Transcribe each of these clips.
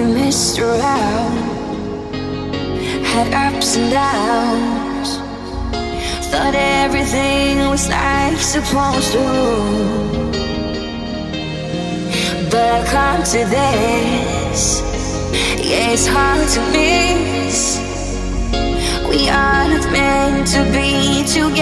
We missed around, had ups and downs. Thought everything was like supposed to. But I come to this, yeah, it's hard to miss. We are not meant to be together.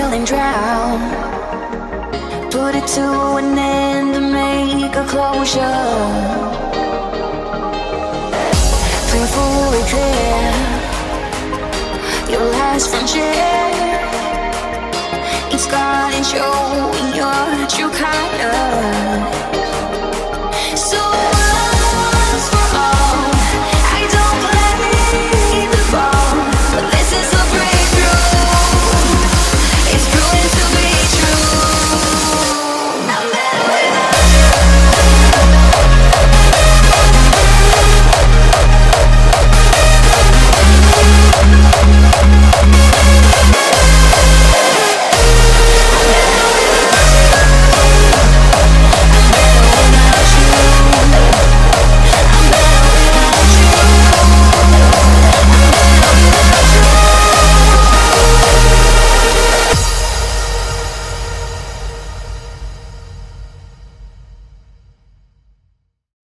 Feeling drowned Put it to an end to make a closure. Painfully clear Your last friendship. It's gone and showing your true colors